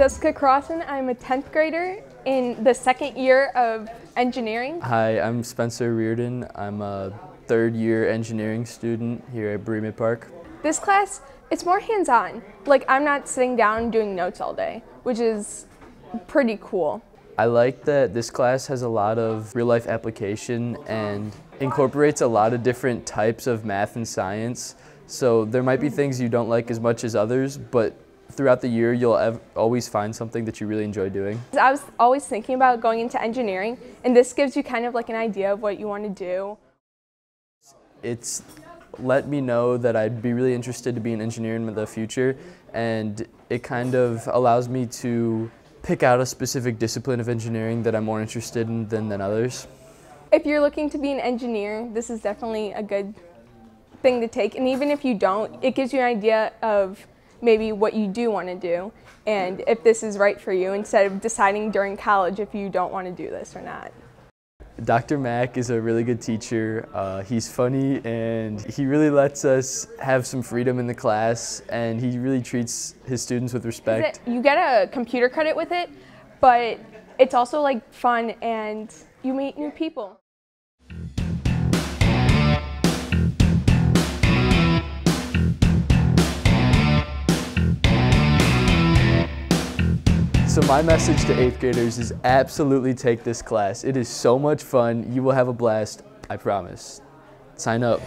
Jessica Crossan. I'm a 10th grader in the second year of engineering. Hi, I'm Spencer Reardon. I'm a third year engineering student here at Berea Park. This class, it's more hands-on. Like I'm not sitting down doing notes all day, which is pretty cool. I like that this class has a lot of real life application and incorporates a lot of different types of math and science. So there might be things you don't like as much as others, but throughout the year you'll always find something that you really enjoy doing. I was always thinking about going into engineering and this gives you kind of like an idea of what you want to do. It's let me know that I'd be really interested to be an engineer in the future and it kind of allows me to pick out a specific discipline of engineering that I'm more interested in than, than others. If you're looking to be an engineer, this is definitely a good thing to take. And even if you don't, it gives you an idea of maybe what you do want to do and if this is right for you instead of deciding during college if you don't want to do this or not. Dr. Mack is a really good teacher. Uh, he's funny and he really lets us have some freedom in the class and he really treats his students with respect. you get a computer credit with it, but it's also like fun and you meet new people. So my message to eighth graders is absolutely take this class. It is so much fun. You will have a blast, I promise. Sign up.